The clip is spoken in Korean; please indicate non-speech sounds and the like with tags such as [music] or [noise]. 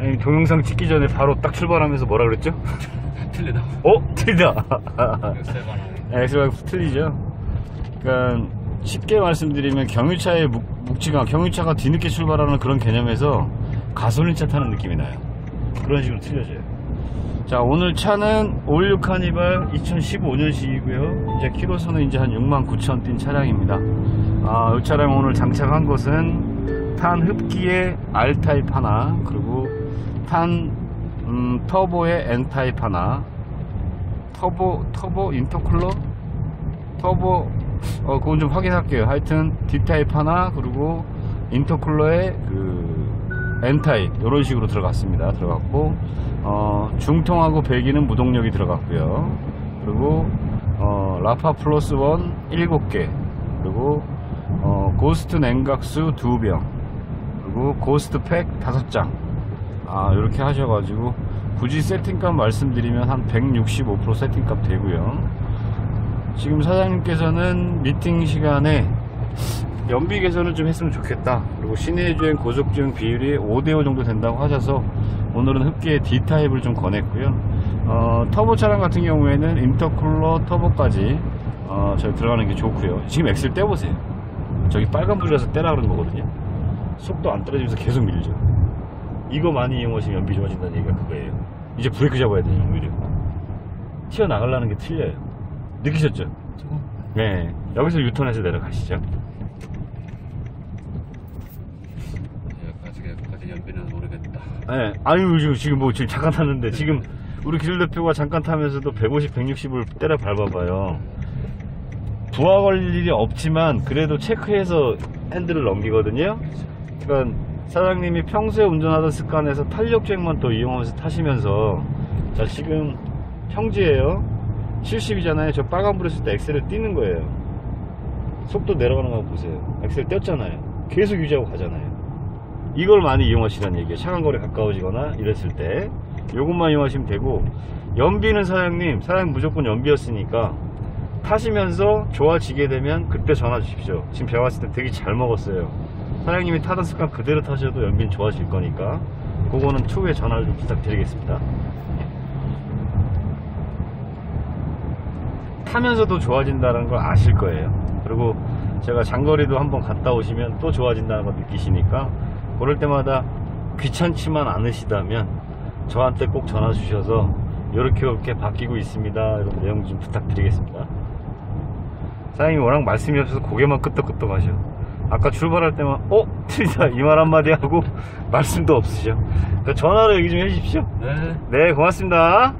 아니, 동영상 찍기 전에 바로 딱 출발하면서 뭐라 그랬죠? [laughs] 틀리다. 어? 틀리다. 엑셀 반응. 엑스박스 틀리죠. 그러니까 쉽게 말씀드리면 경유차의 묵, 묵직한 경유차가 뒤늦게 출발하는 그런 개념에서 가솔린차 타는 느낌이 나요. 그런 식으로 틀려져요. 자 오늘 차는 56 카니발 2015년식이고요. 이제 키로수는 이제 한 6만 9천 뛴 차량입니다. 아, 이 차량 오늘 장착한 것은 탄 흡기의 R 타입 하나 그리고 탄 음, 터보의 N 타입 하나. 터보 터보 인터쿨러? 터보 어 그건 좀 확인할게요. 하여튼 D타입 하나 그리고 인터쿨러에 그 N타입 이런 식으로 들어갔습니다. 들어갔고 어 중통하고 배기는 무동력이 들어갔고요. 그리고 어 라파 플러스 원 7개. 그리고 어 고스트 냉각수 2병. 그리고 고스트 팩 5장 아 이렇게 하셔가지고 굳이 세팅값 말씀드리면 한 165% 세팅값 되고요. 지금 사장님께서는 미팅 시간에 연비 개선을 좀 했으면 좋겠다. 그리고 시내 주행 고속 주행 비율이 5대5 정도 된다고 하셔서 오늘은 흡기의 D타입을 좀 권했고요. 어, 터보 차량 같은 경우에는 인터쿨러 터보까지 어, 저희 들어가는 게 좋고요. 지금 엑셀 떼보세요. 저기 빨간 불이라서 떼라 그런 거거든요. 속도 안 떨어지면서 계속 밀죠 이거 많이 이용하시면 연비 좋아진다는 얘기가 그거예요. 이제 브레이크 잡아야 돼요, 오히려. 튀어나가려는 게 틀려요. 느끼셨죠? 네. 여기서 유턴해서 내려가시죠. 여기까지, 여기까지 연비는 모르겠다. 네. 아유, 지금, 지금 뭐, 지금 잠깐 탔는데, 지금, 우리 기술 대표가 잠깐 타면서도 150, 160을 때려 밟아봐요. 부하 걸릴 일이 없지만, 그래도 체크해서 핸들을 넘기거든요? 그러니까, 사장님이 평소에 운전하던 습관에서 탄력주행만 또 이용하면서 타시면서, 자, 지금, 평지에요. 70이잖아요. 저 빨간불 했을 때 엑셀을 띄는 거예요. 속도 내려가는 거 보세요. 엑셀 뗐잖아요. 계속 유지하고 가잖아요. 이걸 많이 이용하시라는 얘기예요. 차간 거리 가까워지거나 이랬을 때 요것만 이용하시면 되고 연비는 사장님 사장님 무조건 연비였으니까 타시면서 좋아지게 되면 그때 전화 주십시오. 지금 배웠을 때 되게 잘 먹었어요. 사장님이 타던 습관 그대로 타셔도 연비는 좋아질 거니까 그거는 추후에 전화를 좀 부탁드리겠습니다. 타면서도 좋아진다는 걸 아실 거예요. 그리고 제가 장거리도 한번 갔다 오시면 또 좋아진다는 걸 느끼시니까 그럴 때마다 귀찮지만 않으시다면 저한테 꼭 전화 주셔서 이렇게 이렇게 바뀌고 있습니다. 이런 내용 좀 부탁드리겠습니다. 사장님이 워낙 말씀이 없어서 고개만 끄덕끄덕 하셔. 아까 출발할 때만 어? 틀리다 이 말 한마디 하고 [laughs] 말씀도 없으셔. 그 전화로 얘기 좀 해주십시오. 네. 네 고맙습니다.